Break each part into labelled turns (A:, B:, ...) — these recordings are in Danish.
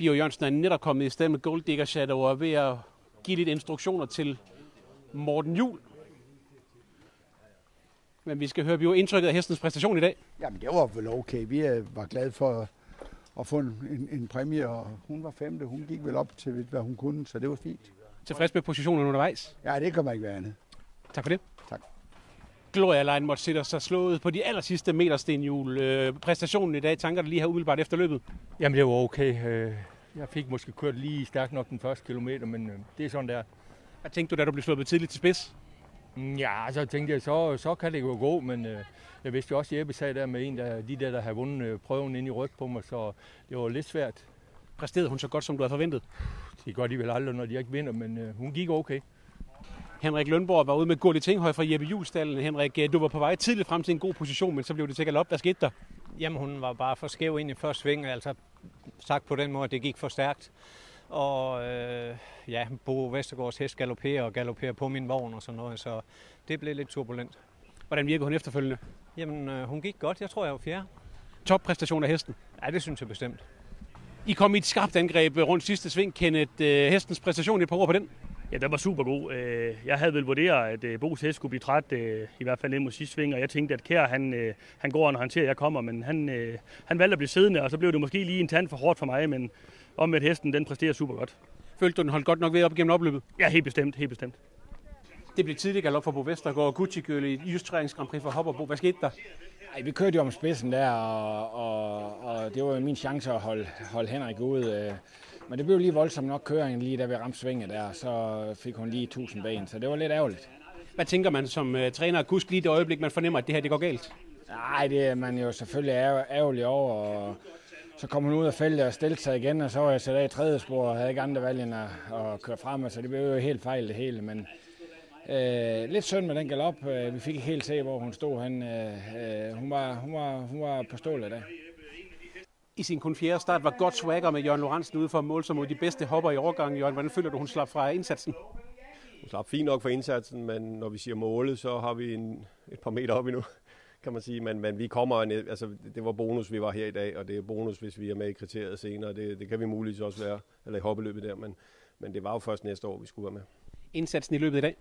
A: Bio Jørgensen er netop kommet i stedet med Gold Digger Shadow og ved at give lidt instruktioner til Morten Jul. Men vi skal høre Bio indtrykket af hestens præstation i dag.
B: Jamen, det var vel okay. Vi øh, var glade for at få en, en, en præmie, og hun var femte. Hun gik vel op til, hvad hun kunne, så det var fint.
A: Tilfreds med positionen undervejs.
B: Ja, det kan man ikke være andet.
A: Tak for det.
B: Tak.
A: Gloria Line måtte sætte sig slået på de aller sidste meterstenhjul. Øh, præstationen i dag, tanker der lige her umiddelbart efter løbet?
C: Jamen det var okay. Øh, Jeg fik måske kørt lige stærkt nok den første kilometer, men øh, det er sådan der.
A: Hvad tænkte du, da du blev slået tidligt til spids?
C: Mm, Ja, så tænkte jeg, så, så kan det jo gå, men øh, jeg vidste jo også, at Jeppe sagde der med en af de der, der havde vundet øh, prøven ind i ryg på mig, så det var lidt svært.
A: Præsterede hun så godt, som du havde forventet?
C: Det gør de vel aldrig, når de ikke vinder, men øh, hun gik okay.
A: Henrik Lønborg var ude med Gurli Tinghøj fra Jeppe Julstallen. Henrik, øh, du var på vej tidligt frem til en god position, men så blev det til galop. Hvad skete der?
D: Jamen, hun var bare for skæv ind i første sving, altså sagt på den måde, at det gik for stærkt. Og øh, ja, Bo Vestergaards hest galopperer og galopperer på min vogn og sådan noget, så det blev lidt turbulent.
A: Hvordan virkede hun efterfølgende?
D: Jamen, øh, hun gik godt. Jeg tror, jeg var fjerde.
A: Toppræstation af hesten.
D: Ja, det synes jeg bestemt.
A: I kom i et skarpt angreb rundt sidste sving. Kenneth, øh, hestens præstation, et par ord på den?
E: Ja, den var super god. Øh, Jeg havde vel vurderet, at øh, Bo's hest skulle blive træt, øh, i hvert fald ind mod sidste sving, og jeg tænkte, at Kær, han, han går, når han ser, at jeg kommer, men han, han valgte at blive siddende, og så blev det måske lige en tand for hårdt for mig, men om med hesten, den præsterer super godt.
A: Følte du, den holdt godt nok ved op gennem opløbet?
E: Ja, helt bestemt, helt bestemt.
A: Det blev tidligt galop for Bo Vestergaard og Gucci i Just Trænings Grand Prix for Hopperbo. Hvad skete der?
F: Ej, vi kørte jo om spidsen der, og, og, og det var min chance at holde, holde Henrik ude. øh. Men det blev lige voldsomt nok køring lige da vi ramte svinget der, så fik hun lige 1000 ben, så det var lidt ærgerligt.
A: Hvad tænker man som uh, træner og kusk lige det øjeblik, man fornemmer, at det her det går galt?
F: Nej, det er man jo selvfølgelig ær- ærgerlig over, og så kom hun ud af feltet og stillede sig igen, og så var jeg sat af i tredje spor og havde ikke andre valg end at, at køre frem, så det blev jo helt fejl det hele, men øh, lidt synd med den galop. Øh, Vi fik ikke helt se, hvor hun stod hen. Øh, øh, hun, var, hun, var, hun var på stålet i dag.
A: I sin kun fjerde start var godt swagger med Jørgen Lorentzen ude for at måle sig mod de bedste hopper i årgangen. Jørgen, hvordan føler du, hun slap fra indsatsen?
G: Hun slap fint nok for indsatsen, men når vi siger målet, så har vi en, et par meter op endnu, kan man sige. Men, men vi kommer, ned, altså det var bonus, vi var her i dag, og det er bonus, hvis vi er med i kriteriet senere. Det, det kan vi muligvis også være, eller i hoppeløbet der, men, men det var jo først næste år, vi skulle være med.
A: Indsatsen i løbet i dag?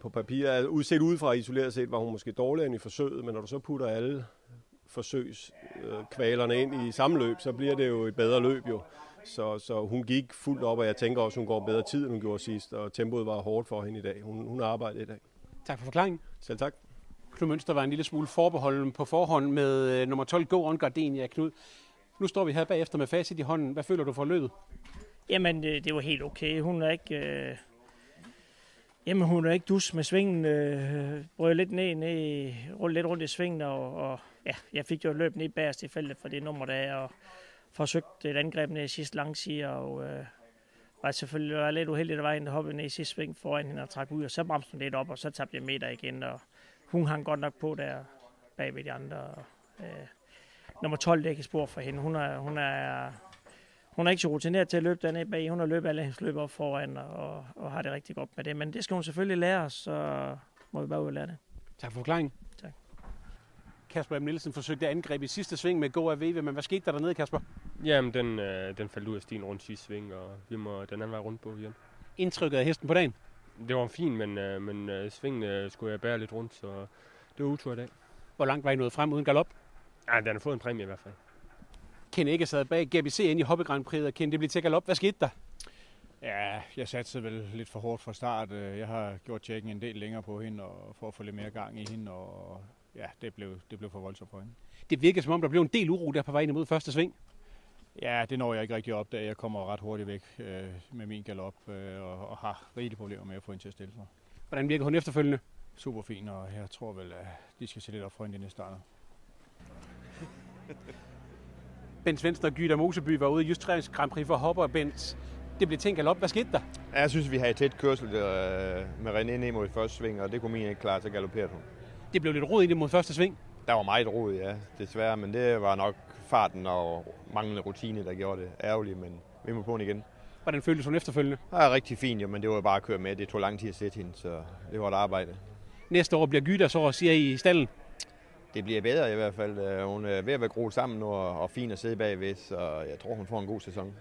G: På papir, altså, udset udefra isoleret set, var hun måske dårligere end i forsøget, men når du så putter alle forsøgskvalerne ind i samme løb, så bliver det jo et bedre løb jo. Så, så hun gik fuldt op, og jeg tænker også, hun går bedre tid, end hun gjorde sidst, og tempoet var hårdt for hende i dag. Hun, hun har arbejdet i dag.
A: Tak for forklaringen.
G: Selv tak.
A: Knud Mønster var en lille smule forbeholden på forhånd med øh, nummer 12 Go On Gardenia Knud. Nu står vi her bagefter med facit i hånden. Hvad føler du for løbet?
H: Jamen, øh, det var helt okay. Hun er ikke... Øh... Jamen, hun er ikke dus med svingen. Øh, brød lidt ned, ned rullede lidt rundt i svingen, og, og ja, jeg fik jo et løb ned bagerst i feltet for det nummer der, og forsøgte et angreb ned i sidste langside, og øh, var selvfølgelig var lidt uheldig, at der var en, der hoppede ned i sidste sving foran hende og trak ud, og så bremste hun lidt op, og så tabte jeg meter igen, og hun hang godt nok på der bag ved de andre. Og, øh, nummer 12, det er ikke spor for hende. Hun er, hun er, hun er ikke så rutineret til at løbe dernede bag. Hun har løbet alle hendes løb op foran og, og har det rigtig godt med det. Men det skal hun selvfølgelig lære, så må vi bare ud og lære det.
A: Tak for forklaringen.
H: Tak.
A: Kasper M. Nielsen forsøgte at angribe i sidste sving med Go Aveve, men hvad skete der dernede, Kasper?
I: Jamen, den, øh, den faldt ud af stien rundt sidste sving, og vi må den anden vej rundt på igen.
A: Indtrykket af hesten på dagen?
I: Det var fint, men, øh, men øh, svingen øh, skulle jeg bære lidt rundt, så det var utur i dag.
A: Hvor langt var I nået frem uden galop?
I: Ja, den har fået en præmie i hvert fald.
A: Ken ikke sad bag GBC ind i Hoppe Grand Prix, og Ken, det blev til galop. Hvad skete der?
J: Ja, jeg satte vel lidt for hårdt fra start. Øh, Jeg har gjort tjekken en del længere på hende, og for at få lidt mere gang i hende, og ja, det blev, det blev for voldsomt for hende.
A: Det virkede som om, der blev en del uro der på vej ind imod første sving.
J: Ja, det når jeg ikke rigtig op, da jeg kommer ret hurtigt væk øh, med min galop, øh, og, og har rigelige problemer med at få hende til at stille sig.
A: Hvordan virkede hun efterfølgende?
J: Super fin, og jeg tror vel, at de skal se lidt op for hende de næste starter.
A: Bent Svendsen og Gyda Moseby var ude i Just Trænings Grand Prix for Hopper og Bent. Det blev en galop. Hvad skete der?
K: Ja, Jeg synes, vi havde tæt kørsel øh, med René ned mod første sving, og det kunne min ikke klare, så galopperede hun.
A: Det blev lidt rod ind imod første sving.
K: Der var meget rod, ja, desværre, men det var nok farten og manglende rutine, der gjorde det ærgerligt, men vi må på den igen.
A: Hvordan føltes hun efterfølgende?
K: Det er rigtig fint, jo, men det var bare at køre med. Det tog lang tid at sætte hende, så det var et arbejde.
A: Næste år bliver Gyda så og siger I i stallen
K: det bliver bedre i hvert fald. Øh, hun er ved at være groet sammen nu og, og fin at sidde bagved, så jeg tror, hun får en god sæson.